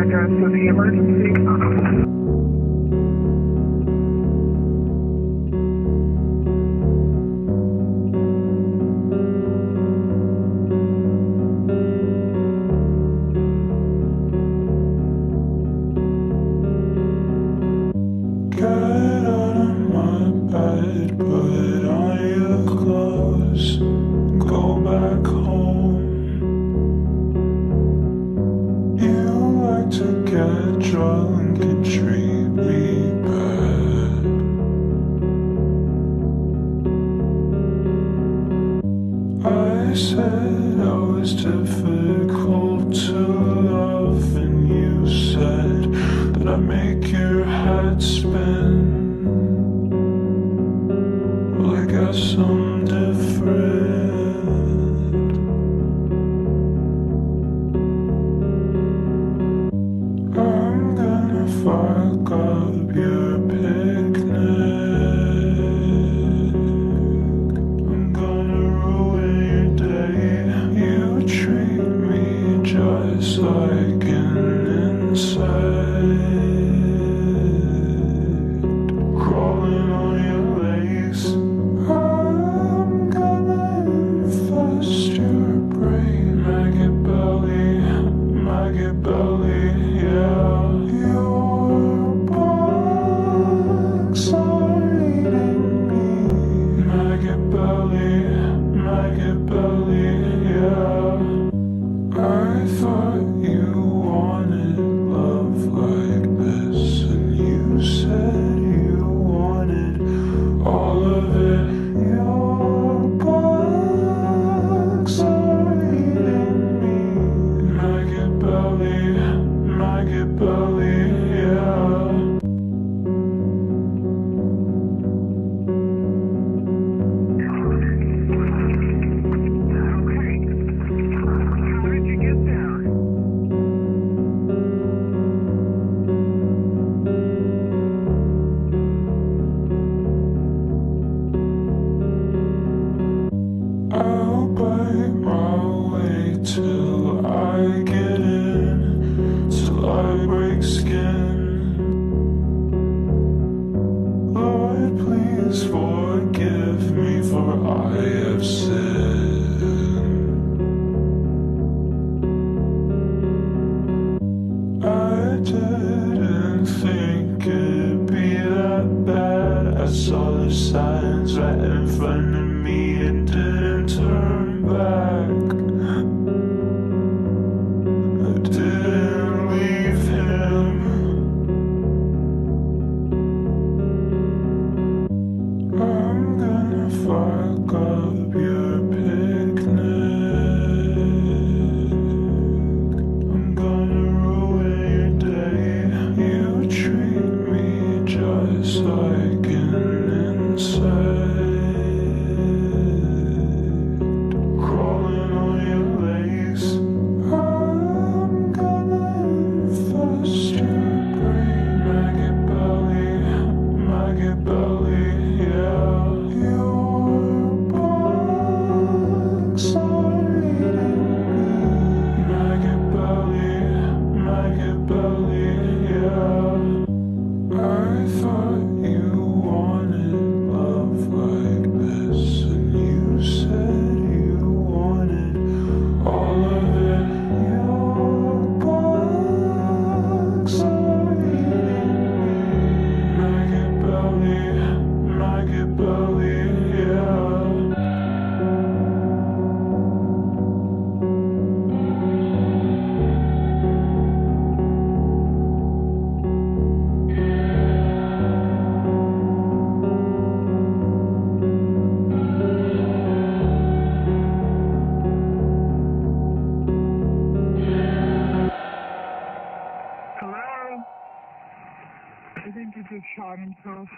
address for the emergency It's difficult to love, and you said that I make your head spin. I guess I'm different. Make it believe, make it believe, yeah. silence right in front of me it didn't turn back. Schadenfreude